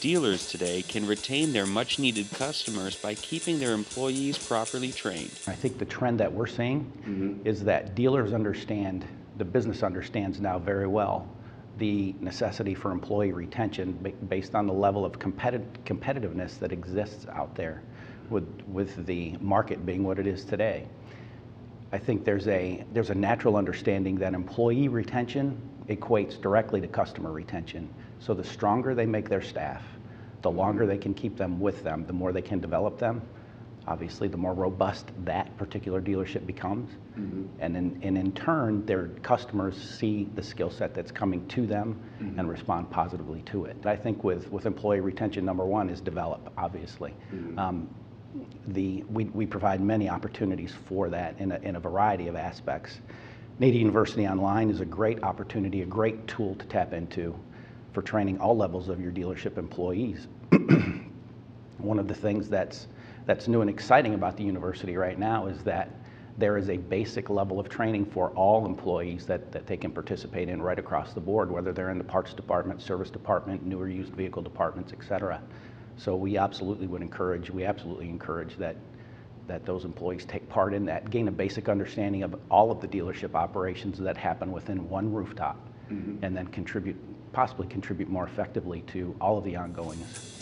dealers today can retain their much needed customers by keeping their employees properly trained. I think the trend that we're seeing mm-hmm. is that dealers understand, the business understands now very well the necessity for employee retention based on the level of competi- competitiveness that exists out there with, with the market being what it is today. I think there's a, there's a natural understanding that employee retention equates directly to customer retention. So the stronger they make their staff, the longer they can keep them with them, the more they can develop them. Obviously, the more robust that particular dealership becomes. Mm-hmm. And, in, and in turn, their customers see the skill set that's coming to them mm-hmm. and respond positively to it. I think with, with employee retention, number one is develop, obviously. Mm-hmm. Um, the, we, we provide many opportunities for that in a, in a variety of aspects. NADA University Online is a great opportunity, a great tool to tap into for training all levels of your dealership employees. One of the things that's, that's new and exciting about the university right now is that there is a basic level of training for all employees that, that they can participate in right across the board, whether they're in the parts department, service department, newer used vehicle departments, et cetera. So we absolutely would encourage, we absolutely encourage that, that those employees take part in that, gain a basic understanding of all of the dealership operations that happen within one rooftop, mm-hmm. and then contribute, possibly contribute more effectively to all of the ongoings.